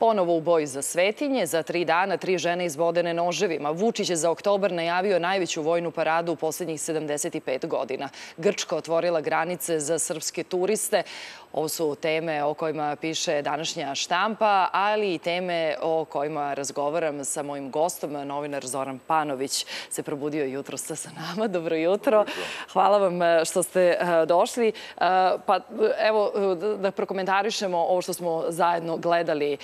Ponovo u boji za svetinje, za tri dana tri žene izvodene noževima. Vučić je za oktobar najavio najveću vojnu paradu u posljednjih 75 godina. Grčka otvorila granice za srpske turiste. Ovo su teme o kojima piše današnja štampa, ali i teme o kojima razgovaram sa mojim gostom. Novinar Zoran Panović se probudio jutro sa nama. Dobro jutro. Hvala vam eh, što ste eh, došli. Eh, pa evo da prokomentarišemo ovo što smo zajedno gledali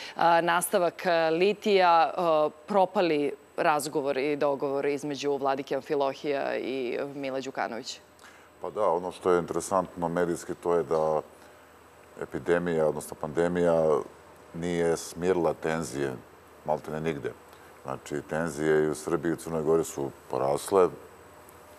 nastavak e, litija, e, propali razgovor i dogovor između Vladike Amfilohija i Mila Đukanovića? Pa da, ono što je interesantno medijski to je da epidemija, odnosno pandemija, nije smirila tenzije, malo te ne nigde. Znači, tenzije i u Srbiji i u Crnoj Gori su porasle,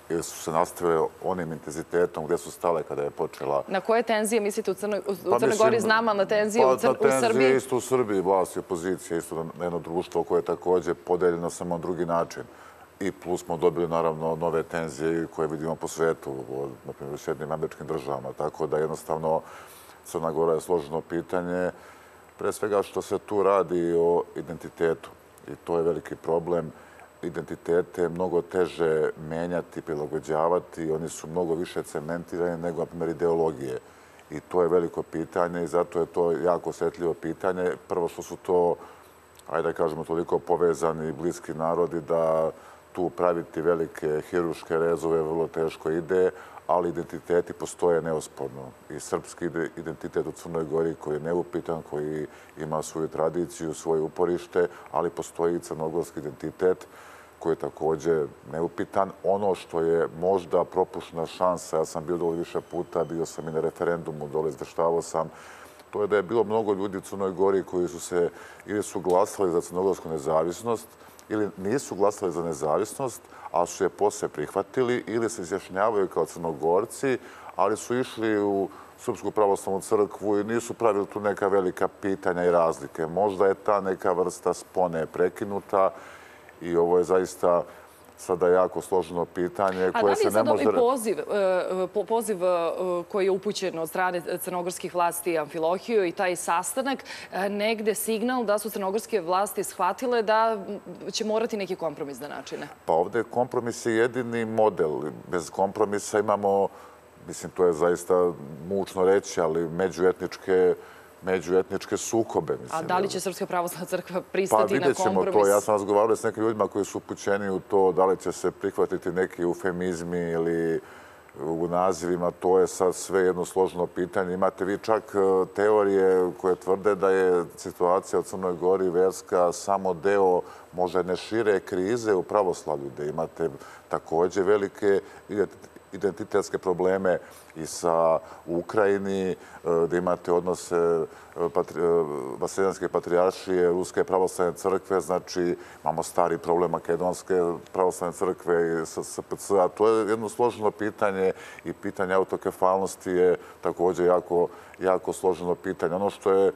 ili su se nastavile onim intenzitetom gdje su stale kada je počela... Na koje tenzije mislite u Crnoj pa Gori znamo, na tenzije u Srbiji? Pa na tenzije isto u Srbiji, vlast i opozicija, isto na jedno društvo koje je također podeljeno samo na drugi način. I plus smo dobili naravno nove tenzije koje vidimo po svetu, na primjer u Sjednim američkim državama. Tako da jednostavno Crna Gora je složeno pitanje. Pre svega što se tu radi o identitetu. I to je veliki problem identitete mnogo teže menjati, prilagođavati. Oni su mnogo više cementirani nego, na primjer, ideologije. I to je veliko pitanje i zato je to jako osjetljivo pitanje. Prvo što su to, ajde da kažemo, toliko povezani i bliski narodi da tu praviti velike hiruške rezove vrlo teško ide, ali identiteti postoje neosporno. I srpski identitet u Crnoj Gori koji je neupitan, koji ima svoju tradiciju, svoje uporište, ali postoji i crnogorski identitet koji je takođe neupitan. Ono što je možda propušna šansa, ja sam bio dole više puta, bio sam i na referendumu, dole izveštavao sam, to je da je bilo mnogo ljudi u Crnoj Gori koji su se ili su glasali za crnogorsku nezavisnost, ili nisu glasali za nezavisnost, a su je posle prihvatili, ili se izjašnjavaju kao crnogorci, ali su išli u Srpsku pravoslavnu crkvu i nisu pravili tu neka velika pitanja i razlike. Možda je ta neka vrsta spone prekinuta i ovo je zaista sada jako složeno pitanje koje se ne može... A da li je sad poziv, e, poziv e, koji je upućen od strane crnogorskih vlasti Amfilohiju i taj sastanak, e, negde signal da su crnogorske vlasti shvatile da će morati neki kompromis da načine? Pa ovde kompromis je jedini model. Bez kompromisa imamo, mislim, to je zaista mučno reći, ali međuetničke međuetničke sukobe. A da li će Srpska pravoslavna crkva pristati na kompromis? Pa vidjet ćemo to. Ja sam razgovarao s nekim ljudima koji su upućeni u to da li će se prihvatiti neki eufemizmi ili u nazivima. To je sad sve jedno složeno pitanje. Imate vi čak e, teorije koje tvrde da je situacija u Crnoj Gori verska samo deo možda ne šire krize u pravoslavlju, gde imate također velike identitetske probleme i sa Ukrajini, e, da imate odnose e, e, patrijaršije, Ruske pravoslavne crkve, znači imamo stari problem Makedonske pravoslavne crkve i SPC, a to je jedno složeno pitanje i pitanje autokefalnosti je također jako, jako složeno pitanje. Ono što je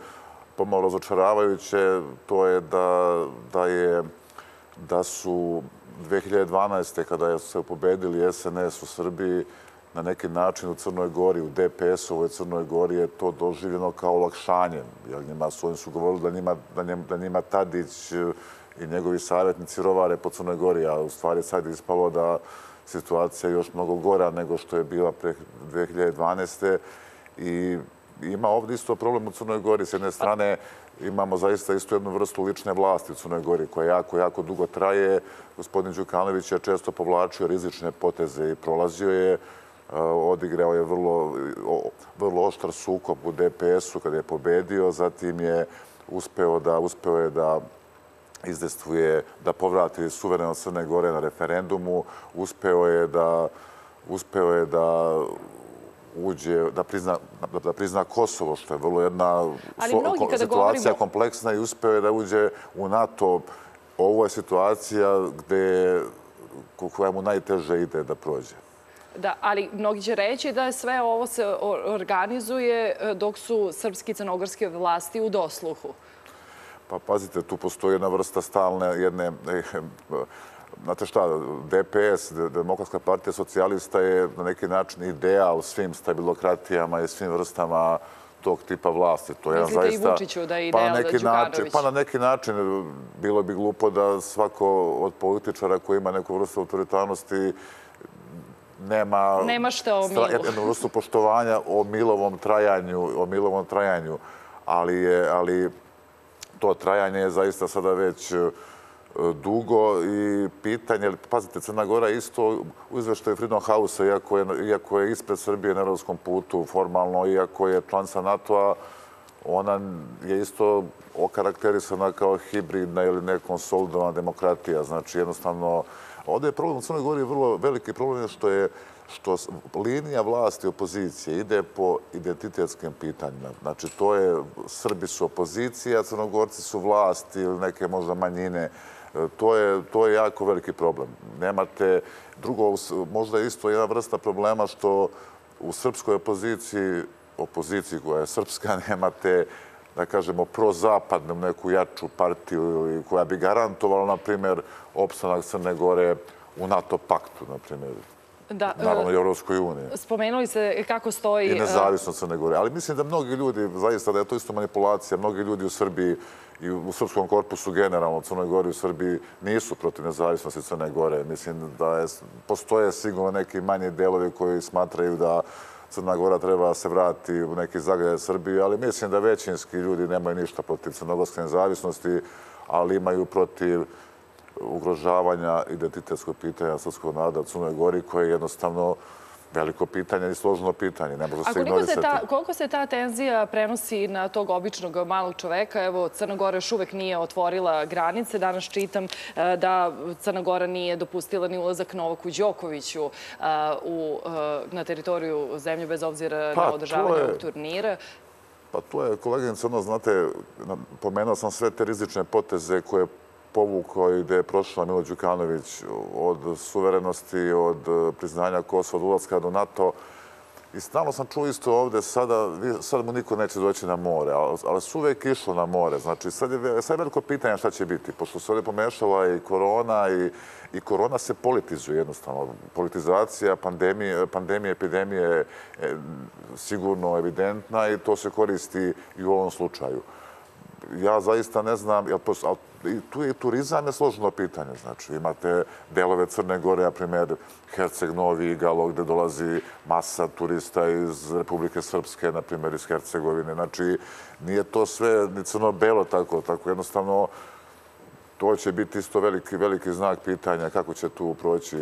pomalo razočaravajuće, to je da, da je da su 2012. kada su se pobedili SNS u Srbiji, na neki način u Crnoj Gori, u DPS-ovoj Crnoj Gori je to doživljeno kao olakšanje. Njima su, oni su govorili da njima, da, njima, da njima Tadić eh, i njegovi savjetnici rovare po Crnoj Gori, a u stvari sad je ispalo da situacija je još mnogo gora nego što je bila pre 2012. I ima ovdje isto problem u Crnoj Gori. S jedne strane, imamo zaista istu jednu vrstu lične vlasti u Crnoj Gori koja jako, jako dugo traje. Gospodin Đukanović je često povlačio rizične poteze i prolazio je. E, odigrao je vrlo, vrlo oštar sukob u DPS-u kada je pobedio. Zatim je uspeo da, uspeo je da izdestvuje, da povrati suverenost Crne Gore na referendumu. Uspeo je da, uspeo je da uđe, da prizna, da prizna Kosovo, što je vrlo jedna situacija govorimo... kompleksna i uspeo je da uđe u NATO. Ovo je situacija gde, koja mu najteže ide da prođe. Da, ali mnogi će reći da sve ovo se organizuje e, dok su srpski i crnogorske vlasti u dosluhu. Pa pazite, tu postoji jedna vrsta stalne jedne eh, Znate šta, DPS, Demokratska partija socijalista, je na neki način ideal svim stabilokratijama i svim vrstama tog tipa vlasti. To je Mislite zaista, i Vučiću da je ideal pa neki način, Pa na neki način bilo bi glupo da svako od političara koji ima neku vrstu autoritarnosti nema, nema što o Milu. jednu vrstu poštovanja o Milovom trajanju, o Milovom trajanju. Ali, je, ali to trajanje je zaista sada već dugo i pitanje, pazite, Crna Gora isto u izveštaju Freedom House-a, iako je, iako je ispred Srbije na evropskom putu formalno, iako je članca NATO-a, ona je isto okarakterisana kao hibridna ili nekonsolidovana demokratija. Znači, jednostavno, ovdje je problem u Crnoj Gori vrlo veliki problem što je što linija vlasti opozicije ide po identitetskim pitanjima. Znači, to je, Srbi su opozicija, Crnogorci su vlasti ili neke možda manjine to je, to je jako veliki problem. Nemate, drugo, možda je isto jedna vrsta problema što u srpskoj opoziciji, opoziciji koja je srpska, nemate, da kažemo, prozapadnu neku jaču partiju koja bi garantovala, na primjer, opstanak Crne Gore u NATO paktu, na primjer. Da, naravno i Evropskoj uniji. Spomenuli se kako stoji... I nezavisno Crne Gore. Ali mislim da mnogi ljudi, zaista da je to isto manipulacija, mnogi ljudi u Srbiji i u srpskom korpusu generalno u Crnoj Gori u Srbiji nisu protiv nezavisnosti Crne Gore. Mislim da je, postoje sigurno neki manji delovi koji smatraju da Crna Gora treba se vrati u neki zagrade Srbije, ali mislim da većinski ljudi nemaju ništa protiv crnogorske nezavisnosti, ali imaju protiv ugrožavanja identitetskog pitanja srpskog naroda u Crnoj Gori, koje je jednostavno veliko pitanje i složeno pitanje. Ne može se ignorisati. A koliko se ta tenzija prenosi na tog običnog malog čoveka? Evo, Crna Gora još uvek nije otvorila granice. Danas čitam e, da Crna Gora nije dopustila ni ulazak Novaku Đokoviću e, na teritoriju zemlje bez obzira na pa, održavanje turnira. Pa to je, koleginice, ono, znate, pomenuo sam sve te rizične poteze koje povukao i gde je prošla Milo Đukanović od suverenosti, od eh, priznanja Kosova, od ulazka do NATO. I stalno sam čuo isto ovde, sada, sad mu niko neće doći na more, ali su uvek išlo na more. Znači, sad je, sad je veliko pitanje šta će biti, pošto se ovdje pomešala i korona i, i korona se politizuje jednostavno. Politizacija pandemije, pandemije epidemije je sigurno evidentna i to se koristi i u ovom slučaju ja zaista ne znam, tu je turizam je složeno pitanje. Znači, imate delove Crne Gore, a primjer Herceg Novi Igalo, gde dolazi masa turista iz Republike Srpske, na primjer iz Hercegovine. Znači, nije to sve ni crno-belo tako. Tako jednostavno, to će biti isto veliki, veliki znak pitanja kako će tu proći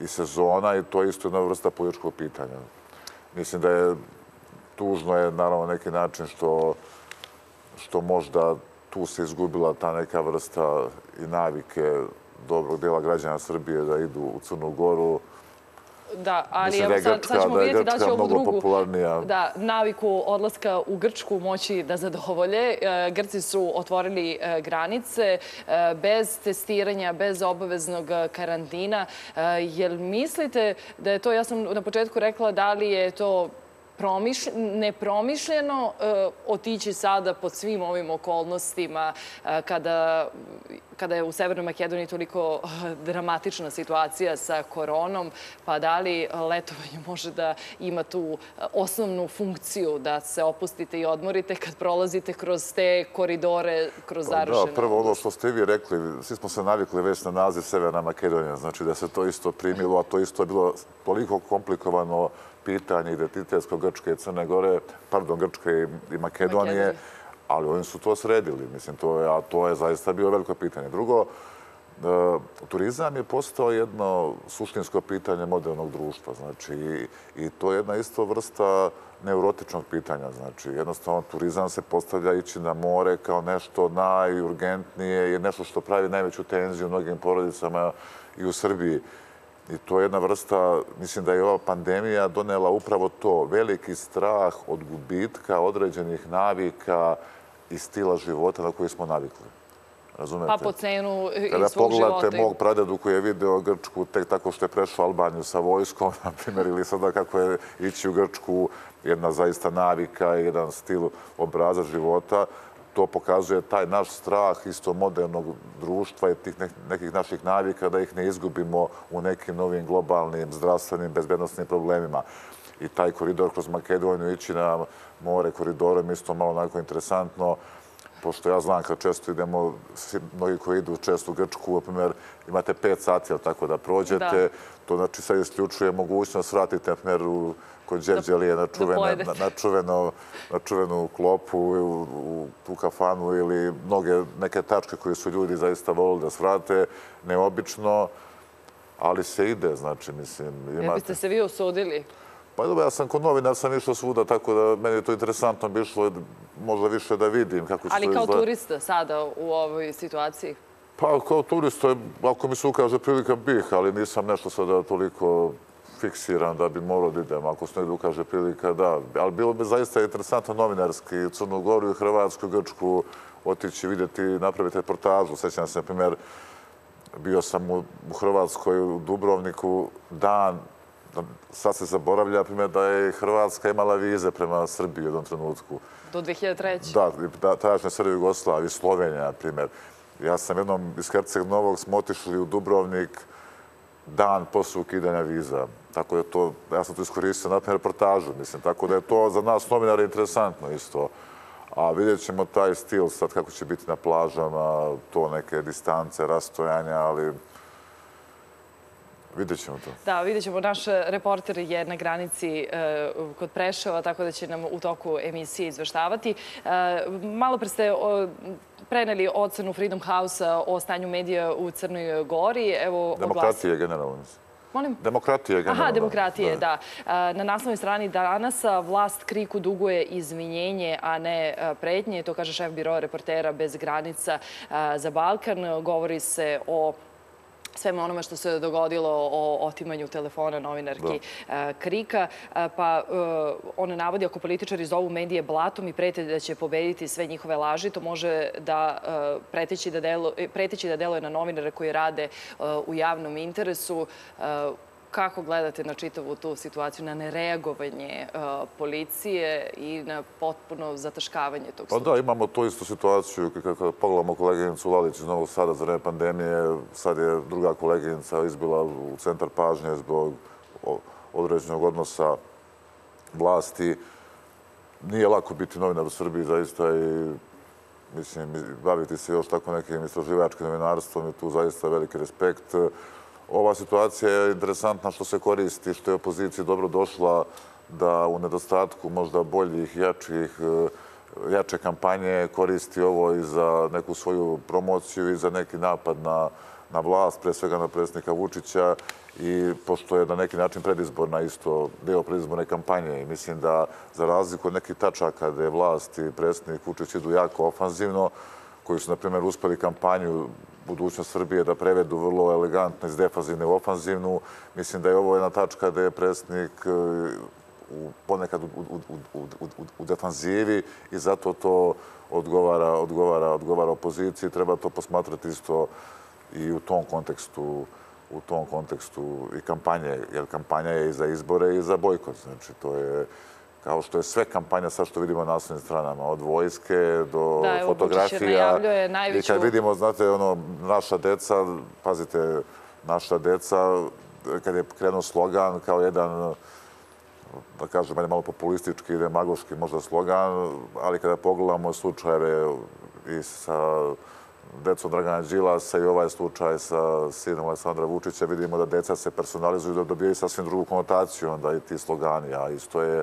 i sezona i to je isto jedna vrsta političkog pitanja. Mislim da je tužno je, naravno, neki način što što možda tu se izgubila ta neka vrsta i navike dobrog dela građana Srbije da idu u Crnu Goru. Da, ali evo sad, sad ćemo vidjeti da će ovu drugu da, naviku odlaska u Grčku moći da zadovolje. E, Grci su otvorili e, granice e, bez testiranja, bez obaveznog karantina. Jel mislite da je to, ja sam na početku rekla, da li je to nepromišljeno e, otići sada pod svim ovim okolnostima e, kada je u Severnoj Makedoniji toliko e, dramatična situacija sa koronom, pa da li letovanje može da ima tu osnovnu funkciju da se opustite i odmorite kad prolazite kroz te koridore, kroz pa zarušene Prvo, ono što ste vi rekli, svi smo se navikli već na naziv Severna Makedonija, znači da se to isto primilo, a to isto je bilo toliko komplikovano pitanje identitetsko Grčke i Crne Gore, pardon, Grčke i Makedonije, ali oni su to sredili, mislim, to je, a to je zaista bio veliko pitanje. Drugo, e, turizam je postao jedno suštinsko pitanje modernog društva, znači, i to je jedna isto vrsta neurotičnog pitanja, znači, jednostavno, turizam se postavlja ići na more kao nešto najurgentnije i nešto što pravi najveću tenziju mnogim porodicama i u Srbiji. I to je jedna vrsta, mislim da je ova pandemija donela upravo to, veliki strah od gubitka određenih navika i stila života na koji smo navikli. Razumete? Pa po cenu i svog života. Kada pogledate mog pradedu koji je video Grčku tek tako što je prešao Albaniju sa vojskom, na primjer, ili sada kako je ići u Grčku, jedna zaista navika jedan stil obraza života, to pokazuje taj naš strah isto modernog društva i tih nekih naših navika da ih ne izgubimo u nekim novim globalnim zdravstvenim bezbednostnim problemima. i taj koridor kroz Makedoniju ići na more koridorom isto malo onako interesantno pošto ja znam kad često idemo, mnogi koji idu često u Grčku, primjer, imate pet sati, tako da prođete, to znači sad isključuje mogućnost vratiti, na primjer, kod Đerđelije na, na, čuveno, na čuvenu klopu u, u tu kafanu ili mnoge neke tačke koje su ljudi zaista volili da svrate, neobično, ali se ide, znači, mislim... Imate... Ja biste se vi osudili? Pa dobro, ja sam kod novina, sam išao svuda, tako da meni je to interesantno bi išlo možda više da vidim kako će Ali kao turista sada u ovoj situaciji? Pa kao turista, ako mi se ukaže prilika bih, ali nisam nešto sada toliko fiksiran da bi morao da idem. Ako se negdje ukaže prilika, da. Ali bilo bi zaista interesantno novinarski Crnogoru i Hrvatsku, Grčku, otići vidjeti, napraviti reportažu. Sećam se, na primjer, bio sam u Hrvatskoj, u Dubrovniku, dan sad se zaboravlja, primjer, da je Hrvatska imala vize prema Srbiji u jednom trenutku. Do 2003. Da, da tadašnje Srbije, Jugoslavije, Slovenija, na primjer. Ja sam jednom iz Herceg Novog smo otišli u Dubrovnik dan posle ukidanja viza. Tako da to, ja sam to iskoristio na reportažu, mislim. Tako da je to za nas novinara interesantno isto. A vidjet ćemo taj stil sad kako će biti na plažama, to neke distance, rastojanja, ali Vidjet ćemo to. Da, vidjet ćemo. Naš reporter je na granici e, kod Prešava, tako da će nam u toku emisije izveštavati. E, malo pre ste preneli ocenu Freedom House-a o stanju medija u Crnoj Gori. Demokratije, generalno. Molim? Demokratije, generalno. Aha, demokratije, da. E, na naslovnoj strani danas vlast Kriku duguje izvinjenje, a ne pretnje. To kaže šef biroa reportera bez granica za Balkan. Govori se o svema onome što se dogodilo o otimanju telefona novinarki e, Krika. E, pa e, on navodi ako političari zovu medije blatom i prete da će pobediti sve njihove laži, to može da preteći da deluje na novinare koji rade u javnom interesu kako gledate na čitavu tu situaciju, na nereagovanje policije i na potpuno zataškavanje tog slučaja? Pa da, imamo tu istu situaciju. Kada pogledamo koleginicu Lalić iz Novog Sada za vreme pandemije, sad je druga koleginica izbila u centar pažnje zbog određenog odnosa vlasti. Nije lako biti novinar u Srbiji, zaista, i mislim, baviti se još tako nekim istraživačkim novinarstvom i tu zaista veliki respekt ova situacija je interesantna što se koristi, što je opoziciji dobro došla da u nedostatku možda boljih, jačih, eh, jače kampanje koristi ovo i za neku svoju promociju i za neki napad na, na vlast, pre svega na predsjednika Vučića i pošto je na neki način predizborna isto deo predizborne kampanje i mislim da za razliku od nekih tačaka gde vlast i predsjednik Vučić idu jako ofanzivno, koji su, na primjer, uspeli kampanju budućnost Srbije da prevedu vrlo elegantno iz defazivne u ofanzivnu. Mislim da je ovo jedna tačka gde je predsjednik e, u ponekad u defanzivi i zato to odgovara, odgovara, odgovara opoziciji. Treba to posmatrati isto i u tom kontekstu u tom kontekstu i kampanje, jer kampanja je i za izbore i za bojkot. Znači, to je kao što je sve kampanja sad što vidimo na naslovnim stranama, od vojske do fotografija. I kad vidimo, znate, ono, naša deca, pazite, naša deca, kad je krenuo slogan kao jedan, da kažem, malo populistički, demagoški možda slogan, ali kada pogledamo slučajeve i sa decom Dragana Đilasa i ovaj slučaj sa sinom Aleksandra Vučića, vidimo da deca se personalizuju da dobijaju sasvim drugu konotaciju onda i ti slogani, a isto je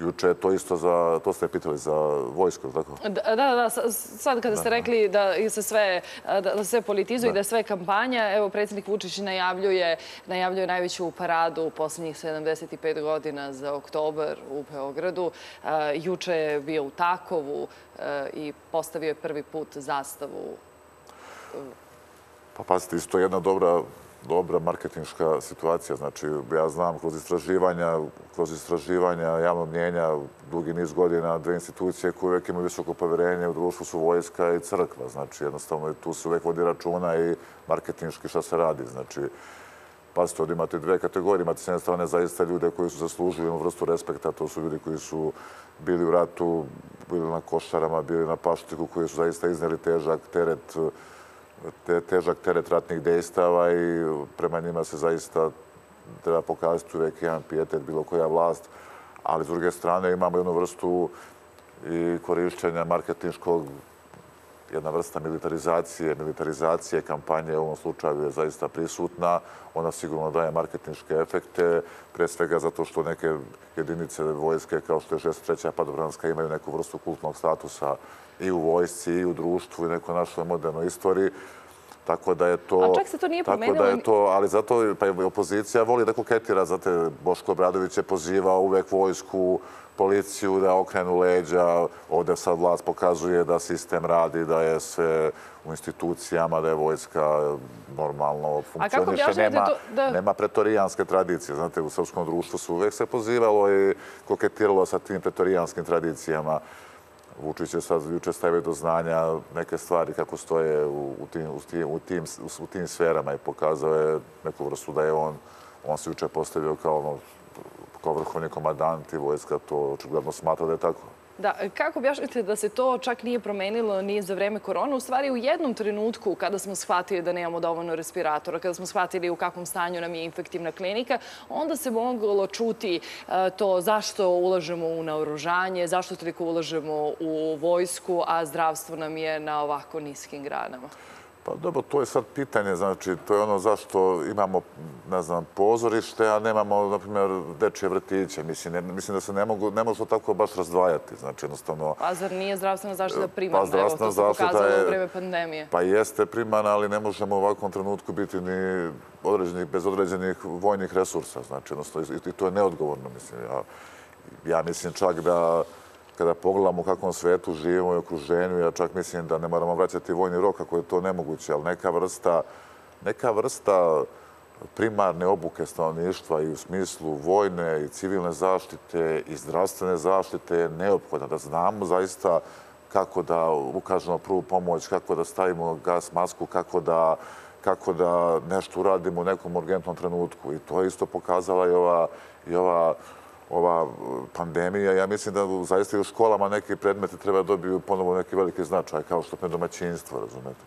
Juče to isto za, to ste pitali za vojsku, tako? Da, da, da. Sad kada ste rekli da se sve, da sve politizuje i da sve kampanja, evo, predsjednik Vučić najavljuje, najavljuje najveću paradu u posljednjih 75 godina za oktober u Beogradu. Juče je bio u Takovu i postavio je prvi put zastavu. Pa pazite, isto je jedna dobra dobra marketinška situacija. Znači, ja znam kroz istraživanja, kroz istraživanja javnog mnjenja dugi niz godina dve institucije koje uvek imaju visoko povjerenje u društvu su vojska i crkva. Znači, jednostavno tu se uvek vodi računa i marketinški šta se radi. Znači, pazite, ovdje imate dve kategorije. Imate s jedne strane zaista ljude koji su zaslužili jednu vrstu respekta. To su ljudi koji su bili u ratu, bili na košarama, bili na paštiku, koji su zaista izneli težak teret težak teret ratnih dejstava i prema njima se zaista treba pokazati uvek jedan pijetet, bilo koja vlast, ali s druge strane imamo jednu vrstu i korišćenja marketinškog jedna vrsta militarizacije, militarizacije kampanje u ovom slučaju je zaista prisutna. Ona sigurno daje marketinške efekte, pre svega zato što neke jedinice vojske kao što je 63. padobranska imaju neku vrstu kultnog statusa i u vojsci i u društvu i nekoj našoj modernoj istoriji. Tako da je to... A čak se to nije promenilo... Tako da je to, ali zato pa opozicija voli da koketira. Zato Boško Obradović je pozivao uvek vojsku, policiju da okrenu leđa. Ovdje sad vlast pokazuje da sistem radi, da je sve u institucijama, da je vojska normalno funkcioniše. Nema, da... nema pretorijanske tradicije. Znate, u srpskom društvu su uvek se pozivalo i koketiralo sa tim pretorijanskim tradicijama. Vučić je sad juče stavio do znanja neke stvari kako stoje u, u, tim, u, tim, u, tim, u tim sferama i pokazao je neku vrstu da je on, on se juče postavio kao, ono, kao vrhovni komadant i vojska to očigledno smatra da je tako. Da, kako objašnjate da se to čak nije promenilo ni za vreme korona? U stvari, u jednom trenutku, kada smo shvatili da nemamo dovoljno respiratora, kada smo shvatili u kakvom stanju nam je infektivna klinika, onda se moglo čuti e, to zašto ulažemo u naoružanje, zašto toliko ulažemo u vojsku, a zdravstvo nam je na ovako niskim granama. Pa dobro, to je sad pitanje, znači, to je ono zašto imamo, ne znam, pozorište, a nemamo, na primjer, dečje vrtiće. Mislim, ne, mislim da se ne mogu, ne može tako baš razdvajati, znači, jednostavno... Pa zar nije zdravstvena zaštita primarna? Pa zdravstvena zaštita je... u vreme pandemije. Pa jeste primarna, ali ne možemo u ovakvom trenutku biti ni određenih, bez određenih vojnih resursa, znači, jednostavno, i to je neodgovorno, mislim. Ja, ja mislim čak da kada pogledamo u kakvom svetu živimo i okruženju, ja čak mislim da ne moramo vraćati vojni rok ako je to nemoguće, ali neka vrsta, neka vrsta primarne obuke stanovništva i u smislu vojne i civilne zaštite i zdravstvene zaštite je neophodna. Da znamo zaista kako da ukažemo prvu pomoć, kako da stavimo gas masku, kako da, kako da nešto uradimo u nekom urgentnom trenutku. I to je isto pokazala i ova, i ova ova pandemija. Ja mislim da zaista i u školama neki predmeti treba dobiju ponovo neki veliki značaj, kao što je domaćinstvo, razumete,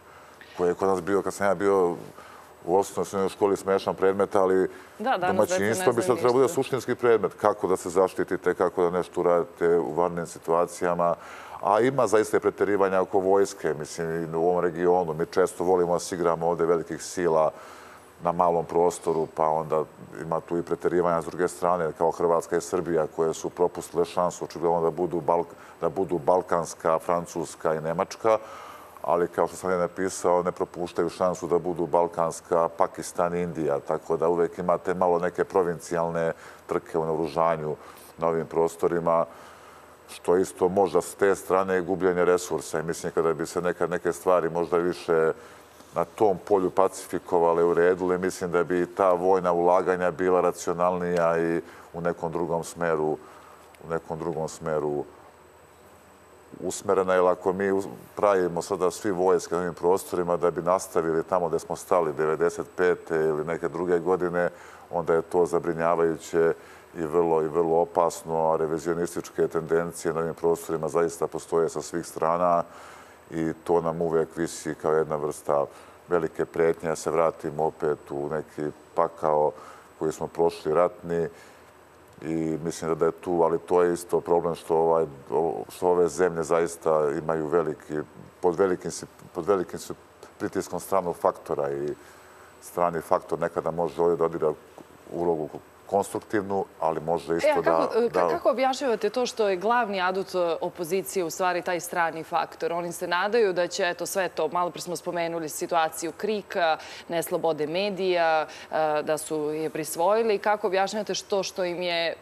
koje je kod nas bio, kad sam ja bio u osnovnoj školi smešan predmet, ali domaćinstvo bi se trebalo bude suštinski predmet. Kako da se zaštitite, kako da nešto uradite u varnim situacijama. A ima zaista i preterivanja oko vojske, mislim, u ovom regionu. Mi često volimo da se igramo ovde velikih sila, na malom prostoru, pa onda ima tu i preterivanja s druge strane, kao Hrvatska i Srbija, koje su propustile šansu, očigledno da budu, Balk da budu Balkanska, Francuska i Nemačka, ali kao što sam je napisao, ne propuštaju šansu da budu Balkanska, Pakistan i Indija, tako da uvek imate malo neke provincijalne trke u naoružanju na ovim prostorima, što isto možda s te strane gubljenje resursa. I mislim kada bi se nekad neke stvari možda više na tom polju pacifikovale, uredile, mislim da bi ta vojna ulaganja bila racionalnija i u nekom drugom smeru u nekom drugom smeru usmerena. Jer ako mi pravimo sada svi vojske na ovim prostorima da bi nastavili tamo gde smo stali 95. ili neke druge godine, onda je to zabrinjavajuće i vrlo i vrlo opasno, a revizionističke tendencije na ovim prostorima zaista postoje sa svih strana i to nam uvek visi kao jedna vrsta velike pretnje da se vratimo opet u neki pakao koji smo prošli ratni. I mislim da je tu, ali to je isto problem što, ovaj, što ove zemlje zaista imaju veliki, pod velikim, pod velikim su pritiskom stranog faktora i strani faktor nekada može ovdje da odigra ulogu konstruktivnu, ali može e, isto e, da... Kako objašnjavate to što je glavni adut e, opozicije u stvari taj strani faktor? Oni se nadaju da će eto sve to, malo pre smo spomenuli situaciju krika, neslobode medija, da su je prisvojili. Kako objašnjavate što što im je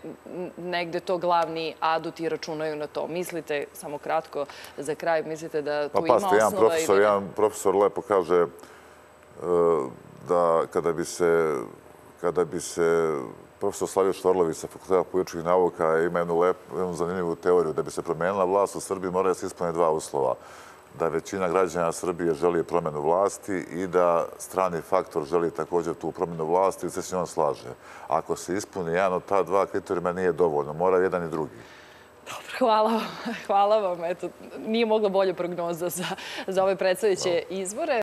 negde to glavni adut i računaju na to? Mislite, samo kratko za kraj, mislite da tu pa, ima osnova? Jedan profesor, jedan profesor lepo kaže da kada bi se kada bi se profesor Slavio Štorlović sa Fakulteta političkih nauka ima jednu, lep, jednu zanimljivu teoriju da bi se promenila vlast u Srbiji mora da se ispune dva uslova. Da većina građana Srbije želi promenu vlasti i da strani faktor želi također tu promenu vlasti i se s njom slaže. Ako se ispuni jedan od ta dva kriterijima nije dovoljno, mora jedan i drugi. Dobro, hvala vam. Hvala vam. Eto, nije mogla bolja prognoza za, za ove predstavljeće izbore.